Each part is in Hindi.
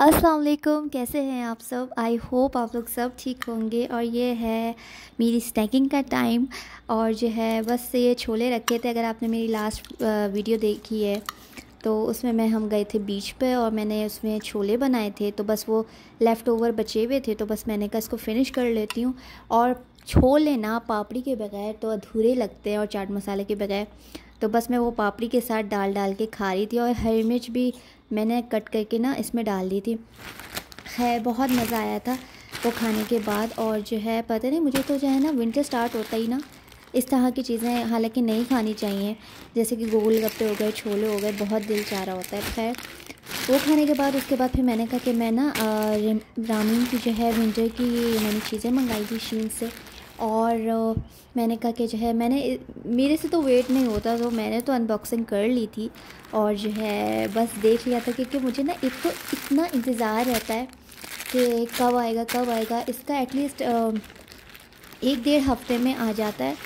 अस्सलाम वालेकुम कैसे हैं आप सब? आई होप आप लोग सब ठीक होंगे। और ये है मेरी स्नैकिंग का टाइम और जो है, बस ये छोले रखे थे, अगर आपने मेरी लास्ट वीडियो देखी है। तो उसमें मैं, हम गए थे बीच पे और मैंने उसमें छोले बनाए थे। तो बस वो लेफ़्ट ओवर बचे हुए थे तो बस मैंने कहा इसको फिनिश कर लेती हूँ। और छोले ना, पापड़ी के बगैर तो अधूरे लगते हैं, और चाट मसाले के बगैर। तो बस मैं वो पापड़ी के साथ डाल डाल के खा रही थी। और हरी मिर्च भी मैंने कट करके ना इसमें डाल दी थी। खैर बहुत मज़ा आया था वो खाने के बाद और जो है, पता नहीं, मुझे तो जो है ना विंटर स्टार्ट होता ही ना, इस तरह की चीज़ें हालाँकि नहीं खानी चाहिए। जैसे कि गोल गप्पे हो गए, छोले हो गए, बहुत दिल चाह रहा होता है। खैर, वो खाने के बाद, उसके बाद फिर मैंने कहा कि मैं ना रामीन की जो है विंटर की मैंने चीज़ें मंगाई थी शीन से। और मैंने कहा कि जो है, मैंने मेरे से तो वेट नहीं होता तो मैंने तो अनबॉक्सिंग कर ली थी और जो है, बस देख लिया था क्योंकि मुझे ना एक तो इतना इंतज़ार रहता है कि कब आएगा कब आएगा। इसका एटलीस्ट एक डेढ़ हफ़्ते में आ जाता है।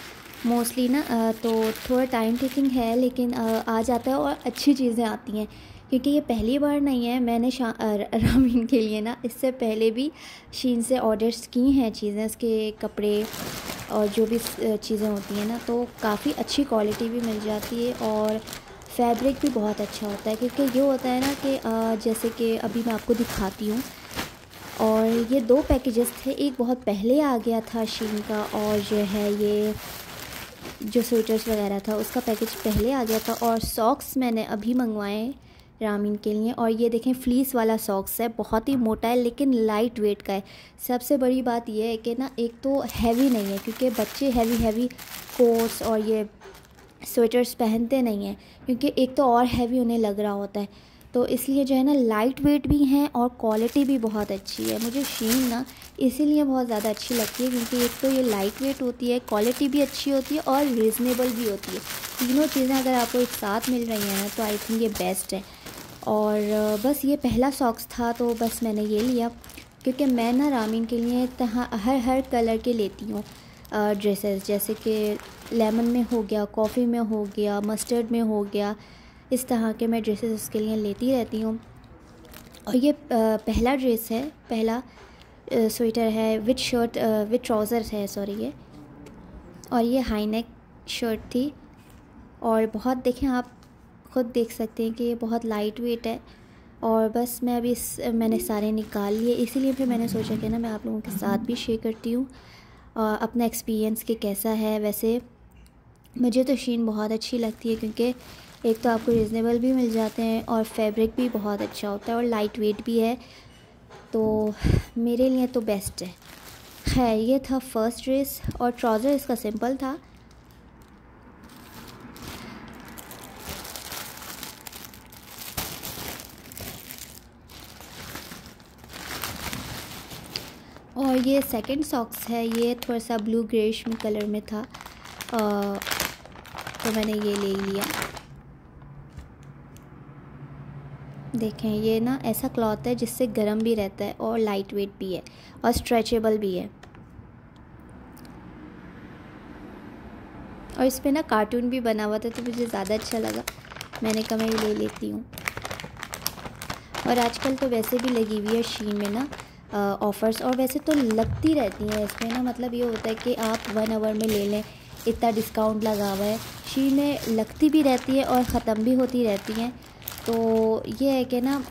मोस्टली ना तो थोड़ा टाइम टेकिंग है, लेकिन आ जाता है और अच्छी चीज़ें आती हैं। क्योंकि ये पहली बार नहीं है, मैंने रामीन के लिए ना, इससे पहले भी शीन से ऑर्डर्स की हैं चीज़ें, इसके कपड़े और जो भी चीज़ें होती हैं ना तो काफ़ी अच्छी क्वालिटी भी मिल जाती है और फैब्रिक भी बहुत अच्छा होता है। क्योंकि ये होता है ना कि जैसे कि अभी मैं आपको दिखाती हूँ। और ये दो पैकेजेस थे, एक बहुत पहले आ गया था शीन का और जो है ये जो स्वेटर्स वगैरह था, उसका पैकेज पहले आ गया था और सॉक्स मैंने अभी मंगवाए रामीन के लिए। और ये देखें फ्लीस वाला सॉक्स है, बहुत ही मोटा है, लेकिन लाइट वेट का है। सबसे बड़ी बात यह है कि ना, एक तो हैवी नहीं है, क्योंकि बच्चे हैवी हैवी कोट्स और ये स्वेटर्स पहनते नहीं हैं, क्योंकि एक तो और हैवी उन्हें लग रहा होता है। तो इसलिए जो है ना लाइट वेट भी हैं और क्वालिटी भी बहुत अच्छी है। मुझे शीन ना इसीलिए बहुत ज़्यादा अच्छी लगती है, क्योंकि एक तो ये लाइट वेट होती है क्वालिटी भी अच्छी होती है और रिजनेबल भी होती है। तीनों चीज़ें अगर आपको एक साथ मिल रही हैं ना तो आई थिंक ये बेस्ट है। और बस ये पहला सॉक्स था तो बस मैंने ये लिया। क्योंकि मैं ना रामीन के लिए तहाँ, हर हर कलर के लेती हूँ। ड्रेसेस जैसे कि लेमन में हो गया कॉफ़ी में हो गया मस्टर्ड में हो गया, इस तरह के मैं ड्रेसेस उसके लिए लेती रहती हूँ। और ये पहला ड्रेस है, पहला स्वेटर है विथ शर्ट विथ ट्राउज़र है सॉरी ये। और ये हाई नेक शर्ट थी। और बहुत देखें आप ख़ुद देख सकते हैं कि ये बहुत लाइट वेट है। और बस मैं अभी इस, मैंने सारे निकाल लिए, इसीलिए फिर मैंने सोचा कि ना मैं आप लोगों के साथ भी शेयर करती हूँ। अपना एक्सपीरियंस कि कैसा है, वैसे मुझे तो शीन बहुत अच्छी लगती है क्योंकि एक तो आपको रिजनेबल भी मिल जाते हैं और फैब्रिक भी बहुत अच्छा होता है और लाइट वेट भी है। तो मेरे लिए तो बेस्ट है। खैर, ये था फ़र्स्ट ड्रेस और ट्राउज़र इसका सिंपल था। और ये सेकंड सॉक्स है ये थोड़ा सा ब्लू ग्रेश में कलर में था। आ, तो मैंने ये ले लिया। देखें ये ना ऐसा क्लॉथ है जिससे गर्म भी रहता है और लाइट वेट भी है और स्ट्रेचेबल भी है। और इस पर ना कार्टून भी बना हुआ था तो मुझे ज़्यादा अच्छा लगा। मैंने कहा मैं ये ले लेती हूँ। और आजकल तो वैसे भी लगी हुई है शीन में ना। ऑफ़र्स और वैसे तो लगती रहती हैं। इसमें ना मतलब ये होता है कि आप वन आवर में ले लें, इतना डिस्काउंट लगा हुआ है में लगती भी रहती है और ख़त्म भी होती रहती हैं। तो ये है कि ना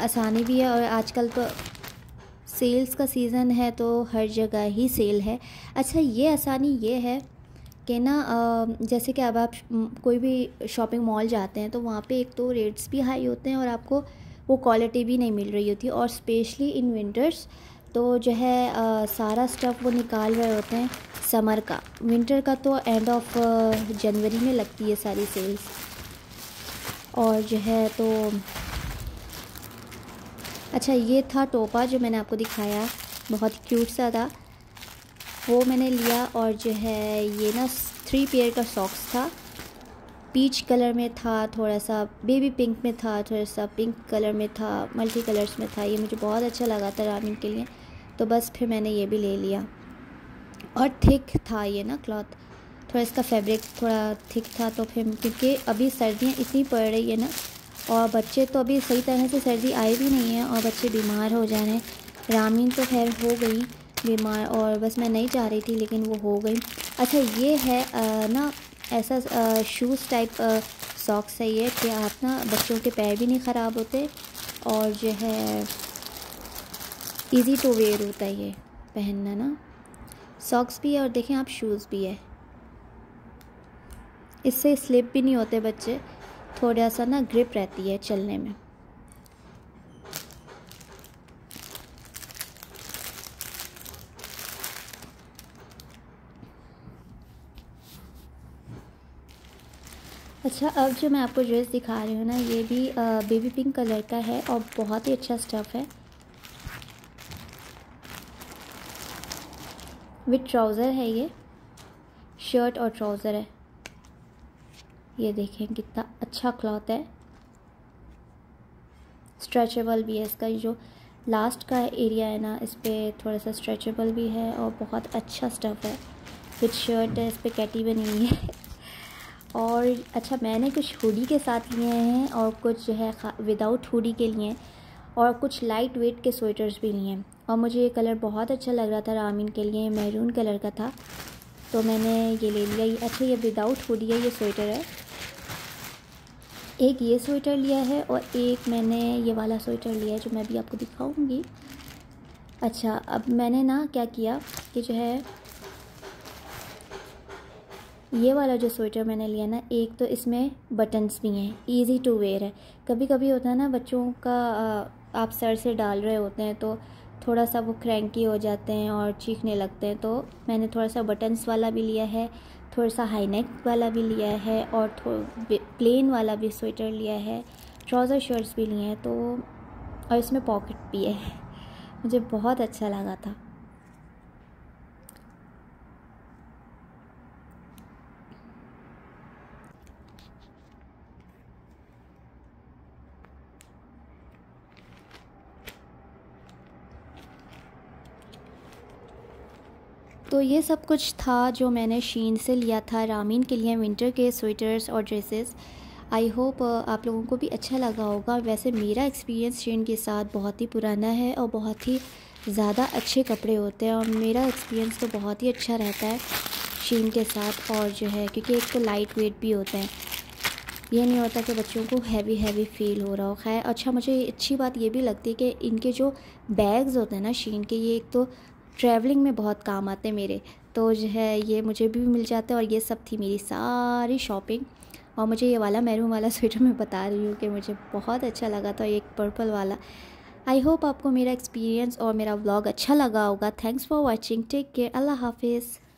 आसानी भी है और आजकल तो सेल्स का सीज़न है तो हर जगह ही सेल है। अच्छा ये आसानी ये है कि ना जैसे कि अब आप कोई भी शॉपिंग मॉल जाते हैं तो वहाँ पे एक तो रेट्स भी हाई होते हैं और आपको वो क्वालिटी भी नहीं मिल रही होती और स्पेशली इन विंटर्स तो जो है आ, सारा स्टफ़ वो निकाल रहे होते हैं समर का। विंटर का तो एंड ऑफ़ जनवरी में लगती है सारी सेल्स और जो है तो अच्छा ये था टोपा जो मैंने आपको दिखाया बहुत क्यूट सा था। वो मैंने लिया और जो है ये ना थ्री पेयर का सॉक्स था। पीच कलर में था थोड़ा सा बेबी पिंक में था थोड़ा सा पिंक कलर में था मल्टी कलर्स में था ये मुझे बहुत अच्छा लगा था रामिन के लिए। तो बस फिर मैंने ये भी ले लिया। और थिक था ये ना क्लॉथ थोड़ा इसका फैब्रिक थोड़ा थिक था तो फिर क्योंकि अभी सर्दियाँ इतनी पड़ रही है ना और बच्चे तो अभी सही तरह से सर्दी आई भी नहीं है और बच्चे बीमार हो जा रहे हैं। रामीन तो खैर हो गई बीमार और बस मैं नहीं चाह रही थी लेकिन वो हो गई। अच्छा ये है आ, ना ऐसा शूज़ टाइप सॉक्स है ये कि आप ना बच्चों के पैर भी नहीं ख़राब होते और जो है इजी टू वेयर होता है ये पहनना ना। सॉक्स भी है और देखें आप शूज़ भी है। इससे स्लिप भी नहीं होते बच्चे, थोड़ा सा ना ग्रिप रहती है चलने में। अच्छा अब जो मैं आपको ड्रेस दिखा रही हूँ ना, ये भी बेबी पिंक कलर का है और बहुत ही अच्छा स्टफ़ है। विथ ट्राउज़र है ये। शर्ट और ट्राउज़र है। ये देखें कितना अच्छा क्लॉथ है। स्ट्रेचेबल भी है इसका जो लास्ट का एरिया है ना, इस पर थोड़ा सा स्ट्रेचेबल भी है और बहुत अच्छा स्टफ़ है। विथ शर्ट है, इस पर कैटी बनी हुई है। और अच्छा मैंने कुछ हुडी के साथ लिए हैं और कुछ जो है विदाउट हुडी के लिए और कुछ लाइट वेट के स्वेटर्स भी लिए हैं। और मुझे ये कलर बहुत अच्छा लग रहा था रामीन के लिए मैरून कलर का था। तो मैंने ये ले लिया। अच्छा ये विदाउट हुडी है, ये स्वेटर है। एक ये स्वेटर लिया है और एक मैंने ये वाला स्वेटर लिया है, जो मैं भी आपको दिखाऊँगी। अच्छा अब मैंने ना क्या किया कि जो है ये वाला जो स्वेटर मैंने लिया ना, एक तो इसमें बटन्स भी हैं इजी टू वेयर है। कभी कभी होता है ना, बच्चों का आप सर से डाल रहे होते हैं तो थोड़ा सा वो क्रैंकी हो जाते हैं और चीखने लगते हैं तो मैंने थोड़ा सा बटन्स वाला भी लिया है थोड़ा सा हाई नेक वाला भी लिया है और प्लेन वाला भी स्वेटर लिया है ट्राउज़र शर्ट्स भी लिए हैं तो और इसमें पॉकेट भी है। मुझे बहुत अच्छा लगा था। तो ये सब कुछ था जो मैंने शीन से लिया था रामीन के लिए विंटर के स्वेटर्स और ड्रेसेस। आई होप आप लोगों को भी अच्छा लगा होगा। वैसे मेरा एक्सपीरियंस शीन के साथ बहुत ही पुराना है और बहुत ही ज़्यादा अच्छे कपड़े होते हैं और मेरा एक्सपीरियंस तो बहुत ही अच्छा रहता है शीन के साथ और जो है, क्योंकि एक तो लाइट वेट भी होते हैं। ये नहीं होता कि बच्चों को हैवी हैवी फील हो रहा हो। खैर अच्छा मुझे अच्छी बात ये भी लगती है कि इनके जो बैग्स होते हैं ना शीन के, ये एक तो ट्रैवलिंग में बहुत काम आते हैं मेरे। तो जो है, ये मुझे भी मिल जाते हैं और ये सब थी मेरी सारी शॉपिंग। और मुझे ये वाला मैरून वाला स्वेटर मैं बता रही हूँ कि मुझे बहुत अच्छा लगा था, एक पर्पल वाला। आई होप आपको मेरा एक्सपीरियंस और मेरा व्लॉग अच्छा लगा होगा। Thanks for watching take care Allah हाफिज़।